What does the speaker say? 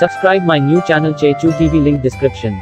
Subscribe my new channel Chechu TV link description.